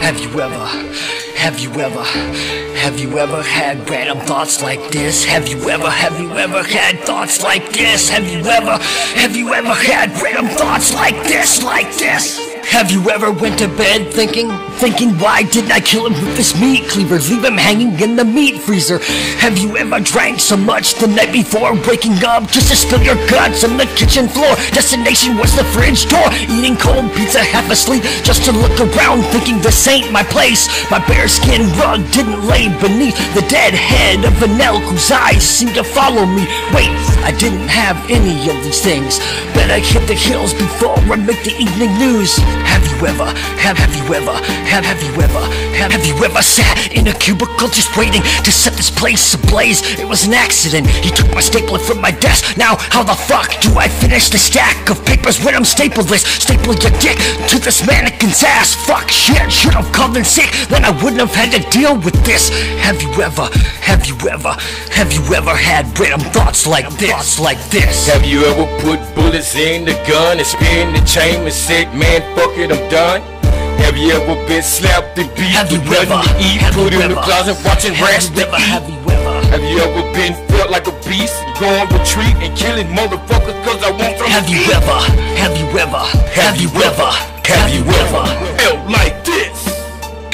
Have you ever, have you ever, have you ever had random thoughts like this? Have you ever, have you ever had thoughts like this? Have you ever, have you ever had random thoughts like this, like this? Have you ever went to bed thinking, thinking why didn't I kill him with this meat cleaver? Leave him hanging in the meat freezer. Have you ever drank so much the night before waking up just to spill your guts on the kitchen floor? Destination was the fridge door, eating cold pizza half asleep just to look around thinking this ain't my place. My bearskin rug didn't lay beneath the dead head of an elk whose eyes seemed to follow me. Wait, I didn't have any of these things. Better hit the hills before I make the evening news. Have you ever, have, have you ever, have, have you ever, have, have you ever sat in a cubicle just waiting to set this place ablaze? It was an accident. He took my stapler from my desk. Now, how the fuck do I finish the stack of papers when I'm stapleless? Staple your dick to this mannequin's ass. Fuck shit, should have called in sick. Then I wouldn't have had to deal with this. Have you ever, have you ever, have you ever had random thoughts like this? Thoughts like this. Have you ever put bullets in the gun and spin the chamber and said, man, fuck it, I'm done? Have you ever been slapped and beat Have you ever, eat, put you in the closet watching rats to ever, eat? have you ever? Have you ever been felt like a beast, going retreat and killing motherfuckers cause I want from Have you ever, have you ever, have you ever, have you ever felt like?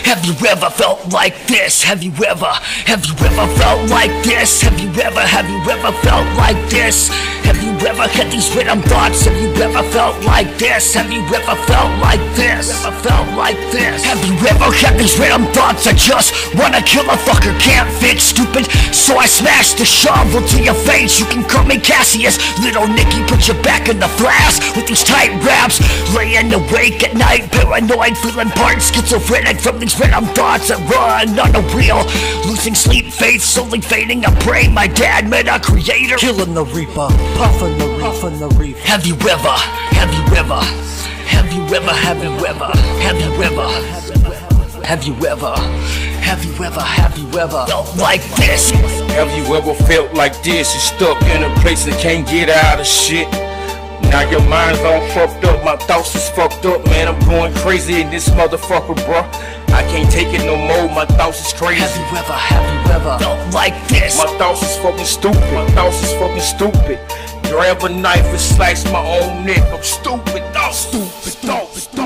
Have you ever felt like this? Have you ever, have you ever felt like this? Have you ever, have you ever felt like this? Have you ever had these random thoughts? Have you ever felt like this? Have you ever felt like this? Ever felt like this? Have you ever had these random thoughts? I just wanna kill a fucker, can't fit stupid. So I smash the shovel to your face. You can call me Cassius, little Nicky. Put your back in the flask with these tight wraps. Laying awake at night, paranoid, feeling part schizophrenic from these random thoughts that run on a wheel. Losing sleep, faith slowly fading. I pray my dad met a creator. Killing the reaper, puffing the puffing the reaper. Have you ever, have you ever, have you ever, have you ever, have you ever, have you ever, have you ever, have you ever felt like this? Have you ever felt like this? You're stuck in a place that can't get out of shit. Now your mind's all fucked up, my thoughts is fucked up, man. I'm going crazy in this motherfucker, bro. I can't take it no more, my thoughts is crazy. Have you ever, have you ever felt like this? My thoughts is fucking stupid, my thoughts is fucking stupid. Grab a knife and slice my own neck, I'm stupid, thought stupid, thought, thought.